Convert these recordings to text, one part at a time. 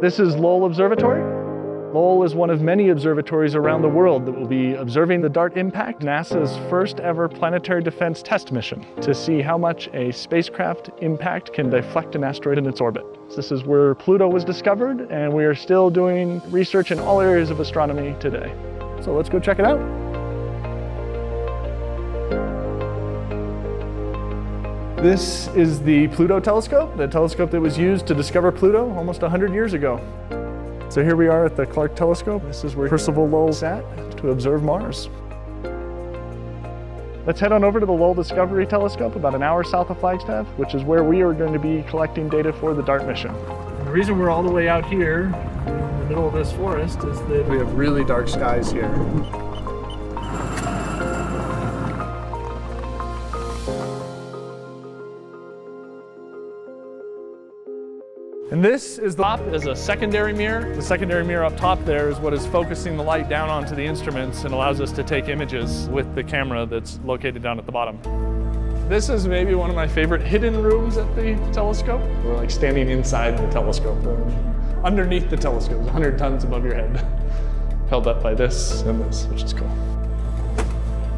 This is Lowell Observatory. Lowell is one of many observatories around the world that will be observing the DART impact, NASA's first ever planetary defense test mission to see how much a spacecraft impact can deflect an asteroid in its orbit. This is where Pluto was discovered, and we are still doing research in all areas of astronomy today. So let's go check it out. This is the Pluto telescope, the telescope that was used to discover Pluto almost 100 years ago. So here we are at the Clark Telescope. This is where Percival Lowell sat to observe Mars. Let's head on over to the Lowell Discovery Telescope about an hour south of Flagstaff, which is where we are going to be collecting data for the DART mission. The reason we're all the way out here in the middle of this forest is that we have really dark skies here. And this is the top is a secondary mirror. The secondary mirror up top there is what is focusing the light down onto the instruments and allows us to take images with the camera that's located down at the bottom. This is maybe one of my favorite hidden rooms at the telescope. We're like standing inside the telescope, or underneath the telescope, 100 tons above your head, held up by this and this, which is cool.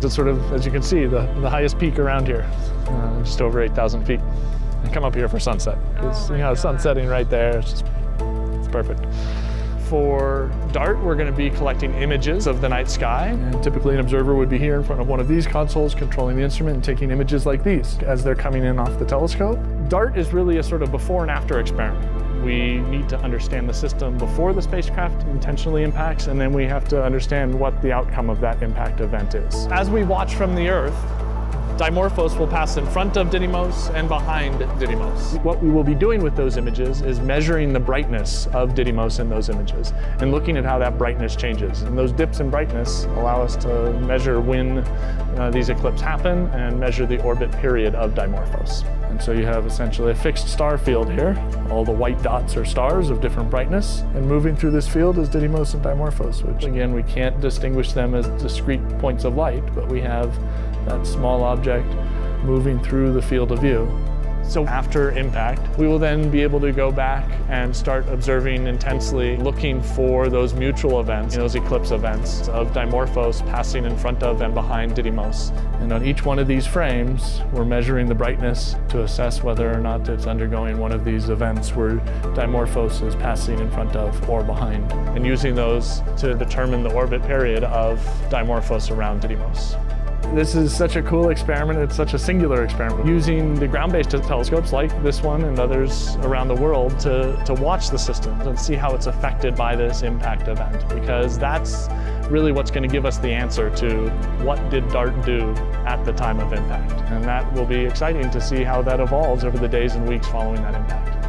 It's sort of, as you can see, the, the highest peak around here, uh, just over 8,000 feet come up here for sunset. Oh because you know, sun setting right there, it's just, it's perfect. For DART, we're going to be collecting images of the night sky. And typically an observer would be here in front of one of these consoles, controlling the instrument and taking images like these as they're coming in off the telescope. DART is really a sort of before and after experiment. We need to understand the system before the spacecraft intentionally impacts, and then we have to understand what the outcome of that impact event is. As we watch from the Earth, Dimorphos will pass in front of Didymos and behind Didymos. What we will be doing with those images is measuring the brightness of Didymos in those images and looking at how that brightness changes. And those dips in brightness allow us to measure when uh, these eclipses happen and measure the orbit period of Dimorphos. And so you have essentially a fixed star field here. All the white dots are stars of different brightness. And moving through this field is Didymos and Dimorphos, which again, we can't distinguish them as discrete points of light, but we have that small object moving through the field of view. So after impact, we will then be able to go back and start observing intensely, looking for those mutual events, those eclipse events of Dimorphos passing in front of and behind Didymos. And on each one of these frames, we're measuring the brightness to assess whether or not it's undergoing one of these events where Dimorphos is passing in front of or behind, and using those to determine the orbit period of Dimorphos around Didymos. This is such a cool experiment. It's such a singular experiment. Using the ground-based telescopes like this one and others around the world to, to watch the system and see how it's affected by this impact event because that's really what's going to give us the answer to what did DART do at the time of impact. And that will be exciting to see how that evolves over the days and weeks following that impact.